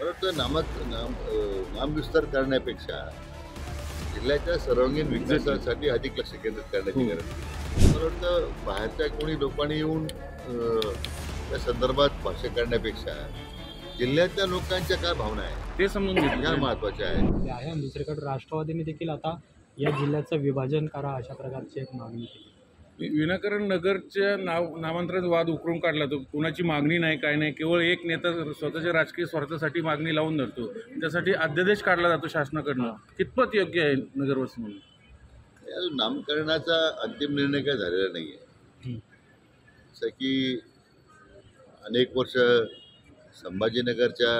परंतु नामक नाम नामविस्तार करण्यापेक्षा जिल्ह्याच्या सर्वांगीण विकासासाठी अधिक लक्ष केंद्रित करण्याची हो. गरज आहे. मला वाटतं बाहेरच्या कोणी लोकांनी येऊन त्या संदर्भात भाष्य करण्यापेक्षा जिल्ह्यातल्या लोकांच्या काय भावना आहेत ते समजून ह्या घेतलं महत्त्वाच्या आहेत आहे दुसरीकडे राष्ट्रवादीने देखील आता या जिल्ह्याचं विभाजन करा अशा प्रकारची एक मागणी केली विनाकारण नगरच्या नाव नामांतराचा वाद उकरून काढला तो. कुणाची मागणी नाही काय नाही केवळ एक नेता स्वतःच्या राजकीय स्वार्थासाठी मागणी लावून धरतो. त्यासाठी अध्यादेश काढला जातो शासनाकडनं. कितपत योग्य आहे नगरवासी म्हणून? नामकरणाचा अंतिम निर्णय काय झालेला नाही आहे जसं की अनेक वर्ष संभाजीनगरच्या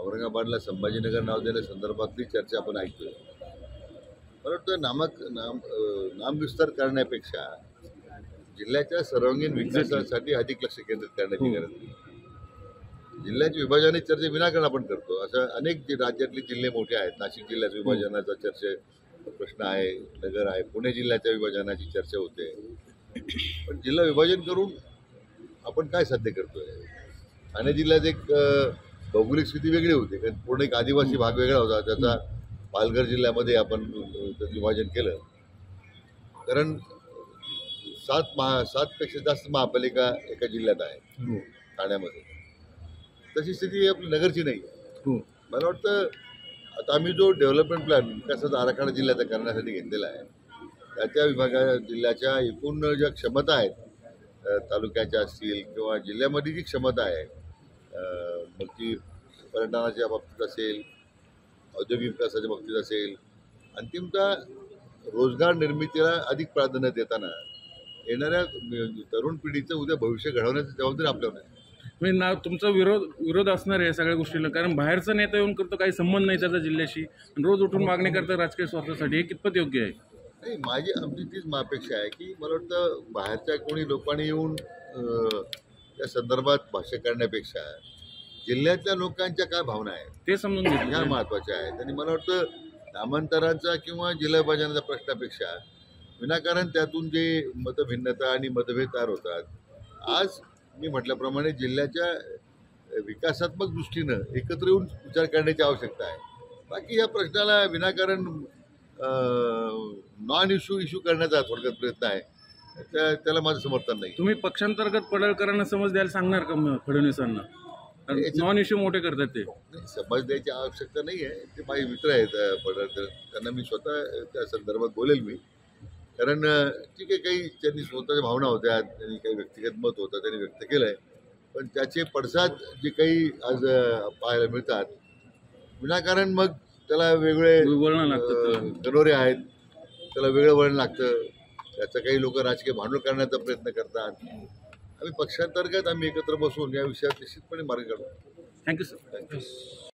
औरंगाबादला संभाजीनगर नाव देण्यासंदर्भातली चर्चा आपण ऐकतोय. परंतु नामक नाम नामविस्तार करण्यापेक्षा जिल्ह्याच्या सर्वांगीण विकासासाठी अधिक लक्ष केंद्रित करण्याची हो. गरज आहे. जिल्ह्याच्या विभाजनाची चर्चा विनाकारण आपण करतो. असं अनेक जे राज्यातले जिल्हे मोठे आहेत नाशिक जिल्ह्यात विभाजनाचा चर्चा प्रश्न आहे नगर आहे पुणे जिल्ह्याच्या विभाजनाची चर्चा होते. पण जिल्हा विभाजन करून आपण काय साध्य करतोय? ठाणे जिल्ह्यात एक भौगोलिक स्थिती वेगळी होती. कारण पूर्ण एक आदिवासी भाग वेगळा होता. त्याचा पालघर जिल्ह्यामध्ये आपण विभाजन केलं. कारण सात महा सातपेक्षा जास्त महापालिका एका जिल्ह्यात आहे. ठाण्यामध्ये. तशी स्थिती आपली नगरची नाही. आहे हो. मला वाटतं आता आम्ही जो डेव्हलपमेंट प्लॅन विकासाचा आराखडा जिल्ह्याचा करण्यासाठी घेतलेला आहे. त्या त्या विभागा जिल्ह्याच्या एकूण ज्या क्षमता आहेत तालुक्याच्या असतील किंवा जिल्ह्यामध्ये जी क्षमता आहे मग ती पर्यटनाच्या बाबतीत असेल औद्योगिक विकासाच्या बाबतीत असेल अंतिमतः रोजगार निर्मितीला अधिक प्राधान्य देताना येणाऱ्या तरुण पिढीचं उद्या भविष्य घडवण्याची जबाबदारी आपल्यावर आहे. म्हणजे ना तुमचा विरोध विरोध असणार आहे या सगळ्या गोष्टीला कारण बाहेरचा नेता येऊन करतो काही संबंध नाही त्याचा जिल्ह्याशी. आणि रोज उठून मागणी करतात राजकीय स्वार्थासाठी. हे कितपत योग्य आहे? नाही माझी आमची तीच अपेक्षा आहे की मला वाटतं बाहेरच्या कोणी लोकांनी येऊन त्या संदर्भात भाष्य करण्यापेक्षा जिल्ह्यातल्या लोकांच्या काय भावना आहेत? ते समजून ह्या घेतलं महत्त्वाच्या आहेत. आणि मला वाटतं नामांतराचा किंवा जिल्हा विभाजनाच्या प्रश्नापेक्षा विनाकारण त्यातून जे मतभिन्नता आणि मतभेद तयार होतात आज मी म्हटल्याप्रमाणे जिल्ह्याच्या विकासात्मक दृष्टीनं एकत्र येऊन विचार करण्याची आवश्यकता आहे. बाकी या प्रश्नाला विनाकारण नॉन इश्यू इश्यू करण्याचा थोडक्यात प्रयत्न आहे. त्या त्याला माझं समर्थन नाही. तुम्ही पक्षांतर्गत पडळकरांना समज द्यायला सांगणार का फडणवीसांना? नॉन इश्यू मोठे करतात ते. समज द्यायची आवश्यकता नाही आहे. ते माझे मित्र आहेत त्यांना मी स्वतः त्या संदर्भात बोलेल मी. कारण ठीक आहे काही त्यांनी स्वतःच्या भावना होत्या त्यांनी काही व्यक्तिगत मत होतं त्यांनी व्यक्त केलं आहे पण त्याचे पडसाद जे काही आज पाहायला मिळतात विनाकारण मग त्याला वेगळे वळणं. अ, गणोरे आहेत. त्याला वेगळं वळण लागतं. त्याचं काही लोक राजकीय भांडवल करण्याचा प्रयत्न करतात. आम्ही पक्षांतर्गत आम्ही एकत्र बसून या विषयात निश्चितपणे मार्ग काढू. Thank you sir